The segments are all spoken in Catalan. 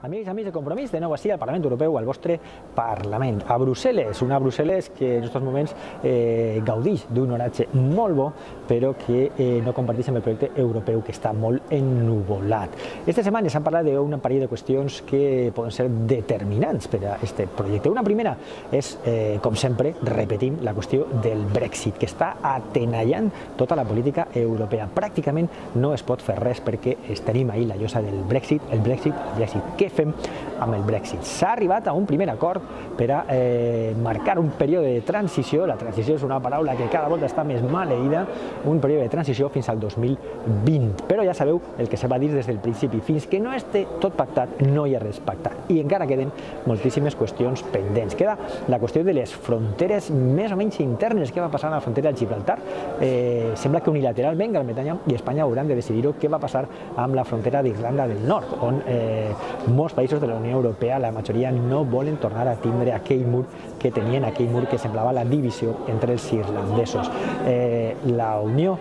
Amics, amics de Compromís, de nou així al Parlament Europeu, al vostre Parlament. A Brussel·les, una Brussel·les que en aquests moments eh, gaudix d'un oratge molt bo, però que eh, no comparteix amb el projecte europeu, que està molt ennuvolat. Esta setmana s'han parlat d'un parell de qüestions que poden ser determinants per a aquest projecte. Una primera és, eh, com sempre, repetim, la qüestió del Brexit, que està atenallant tota la política europea. Pràcticament no es pot fer res perquè tenim ahir la llosa del Brexit, el Brexit, el Brexit. Què fem amb el Brexit. S'ha arribat a un primer acord per a eh, marcar un període de transició, la transició és una paraula que cada volta està més maleïda, un període de transició fins al 2020. Però ja sabeu el que se va dir des del principi, fins que no esté tot pactat, no hi ha res pactat. I encara queden moltíssimes qüestions pendents. Queda la qüestió de les fronteres més o menys internes, què va passar a la frontera de Gibraltar. Eh, sembla que unilateralment Gran Bretanya i Espanya hauran de decidir-ho què va passar amb la frontera d'Irlanda del Nord, on eh, molts països de la Unió Europea, la majoria no volen tornar a tindre aquell mur que tenien, aquell mur que semblava la divisió entre els irlandesos. Eh, la Unió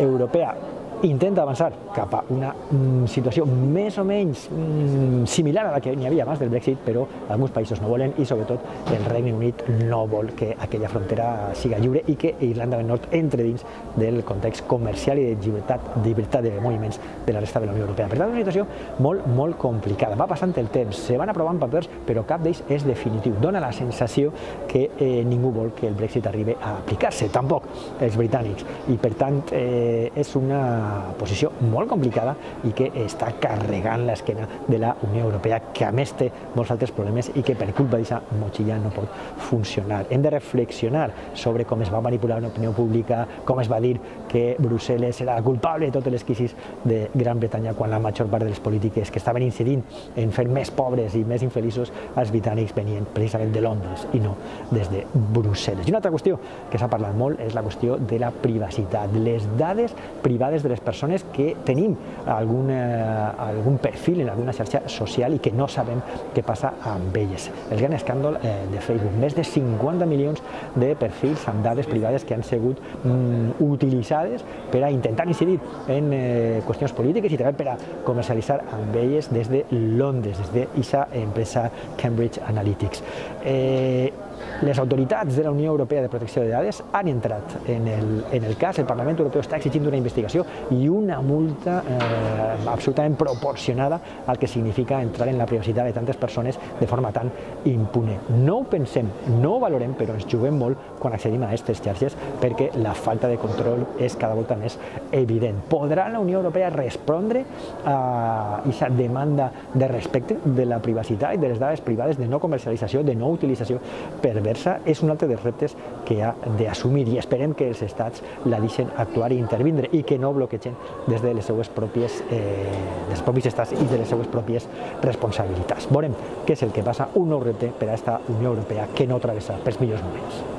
Europea intenta avançar cap a una mm, situació més o menys mm, similar a la que n'hi havia abans del Brexit, però alguns països no volen i sobretot el Regne Unit no vol que aquella frontera siga lliure i que Irlanda del Nord entre dins del context comercial i de llibertat, de llibertat de moviments de la resta de la Unió Europea. Per tant, una situació molt, molt complicada. Va passant el temps, se van aprovant papers, però cap d'ells és definitiu. Dona la sensació que eh, ningú vol que el Brexit arribi a aplicar-se, tampoc els britànics. I per tant, eh, és una posició molt complicada i que està carregant l'esquena de la Unió Europea, que a més té molts altres problemes i que per culpa d'aquesta motxilla no pot funcionar. Hem de reflexionar sobre com es va manipular l'opinió pública, com es va dir que Brussel·les era culpable de totes les crisis de Gran Bretanya quan la major part de les polítiques que estaven incidint en fer més pobres i més infeliços als britànics venien precisament de Londres i no des de Brussel·les. I una altra qüestió que s'ha parlat molt és la qüestió de la privacitat, les dades privades de les persones que tenim algun, eh, algun perfil en alguna xarxa social i que no sabem què passa amb elles. El gran escàndol eh, de Facebook, més de 50 milions de perfils amb dades privades que han sigut mm, utilitzades per a intentar incidir en eh, qüestions polítiques i també per a comercialitzar amb elles des de Londres, des d'aquesta empresa Cambridge Analytics. Eh, les autoritats de la Unió Europea de Protecció de Dades han entrat en el, en el cas, el Parlament Europeu està exigint una investigació i una multa eh, absolutament proporcionada al que significa entrar en la privacitat de tantes persones de forma tan impune. No ho pensem, no ho valorem, però ens juguem molt quan accedim a aquestes xarxes perquè la falta de control és cada volta més evident. Podrà la Unió Europea respondre a aquesta demanda de respecte de la privacitat i de les dades privades, de no comercialització, de no utilització perversa, és un altre dels reptes que ha d'assumir i esperem que els estats la deixen actuar i intervindre i que no bloquegen des de les seues pròpies, eh, dels propis estats i de les seues pròpies responsabilitats. Veurem què és el que passa, un nou repte per a aquesta Unió Europea que no travessa pels millors moments.